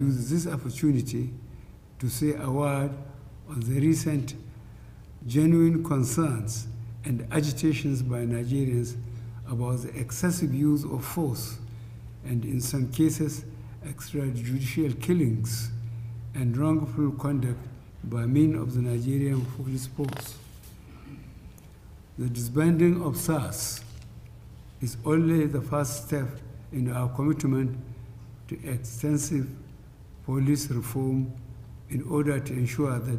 use this opportunity to say a word on the recent genuine concerns and agitations by Nigerians about the excessive use of force and, in some cases, extrajudicial killings and wrongful conduct by men of the Nigerian police force. The disbanding of SARS is only the first step in our commitment to extensive police reform in order to ensure that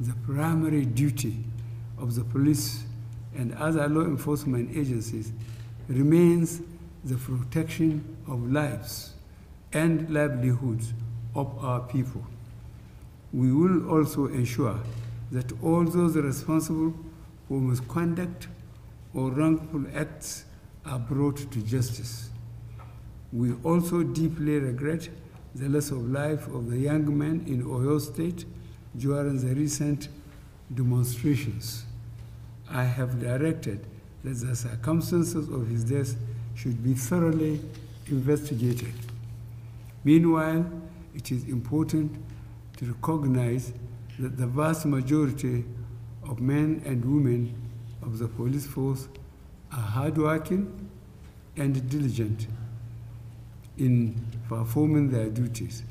the primary duty of the police and other law enforcement agencies remains the protection of lives and livelihoods of our people. We will also ensure that all those responsible for misconduct or wrongful acts are brought to justice. We also deeply regret the loss of life of the young man in Oyo State during the recent demonstrations. I have directed that the circumstances of his death should be thoroughly investigated. Meanwhile, it is important to recognize that the vast majority of men and women of the police force are hardworking and diligent in performing their duties.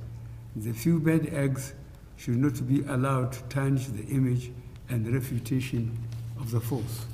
The few bad eggs should not be allowed to tarnish the image and reputation of the force.